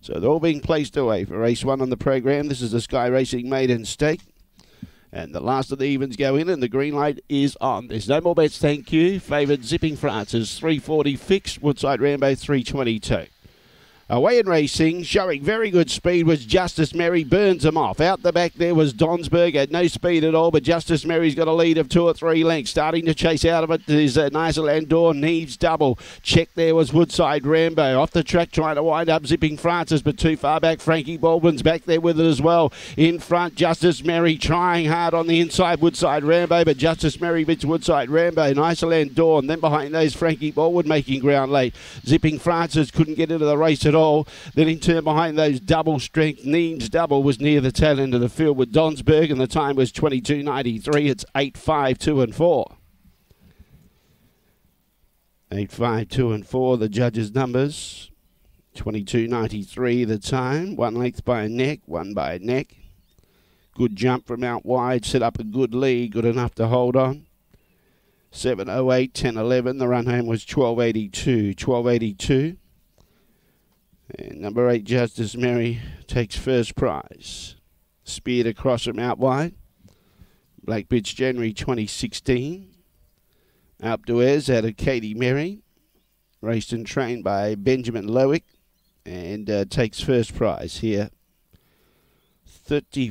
So they're all being placed away for race one on the program. This is the Sky Racing Maiden Stake. And the last of the evens go in, and the green light is on. There's no more bets, thank you. Favoured Zipping Francis, 340 fixed. Woodside Rambo, 322. Away in racing, showing very good speed was Justice Mary. Burns him off. Out the back there was Donsberg. Had no speed at all, but Justice Mary's got a lead of two or three lengths. Starting to chase out of it is uh, Nigel Andor. Needs double. Check there was Woodside Rambo. Off the track trying to wind up Zipping Francis, but too far back. Frankie Baldwin's back there with it as well. In front, Justice Mary trying hard on the inside. Woodside Rambo, but Justice Mary beats Woodside Rambo. Nigel Andor. And then behind those, Frankie Baldwin making ground late. Zipping Francis couldn't get into the race at all. Then in turn behind those double strength, Needs double was near the tail end of the field with Donsberg, and the time was 22.93. It's 8 5 2 and 4. 8 5 2 and 4, the judges' numbers. 22.93 the time. One length by a neck, one by a neck. Good jump from out wide, set up a good lead, good enough to hold on. 708, 10 11. The run home was 1282. 1282. And number eight, Justice Mary, takes first prize. Speared across from out wide. Black Bitch January 2016. Alp d'Huez out of Katie Mary. Raced and trained by Benjamin Lowick. And uh, takes first prize here. 30